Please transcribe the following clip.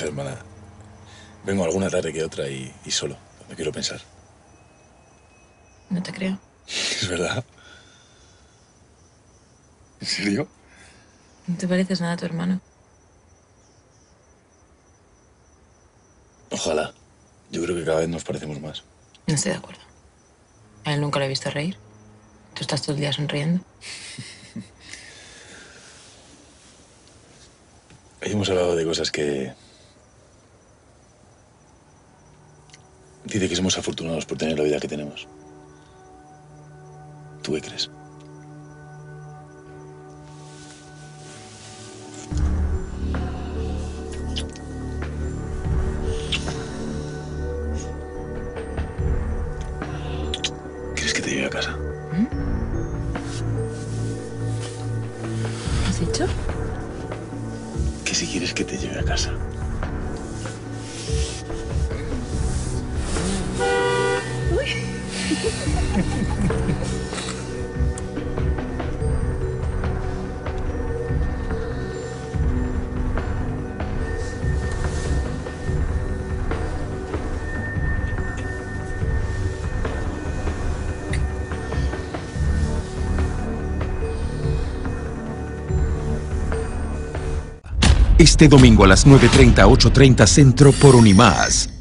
Hermana. Vengo alguna tarde que otra y, y solo. No quiero pensar. No te creo. Es verdad. ¿En serio? No te pareces nada a tu hermano. Ojalá. Yo creo que cada vez nos parecemos más. No estoy de acuerdo. A él nunca le he visto reír. Tú estás todo el día sonriendo. Hoy hemos hablado de cosas que... Dice que somos afortunados por tener la vida que tenemos. ¿Tú qué crees? ¿Quieres que te lleve a casa? ¿Has dicho? Que si quieres que te lleve a casa. Este domingo a las 9.30, 8.30 Centro por Unimás.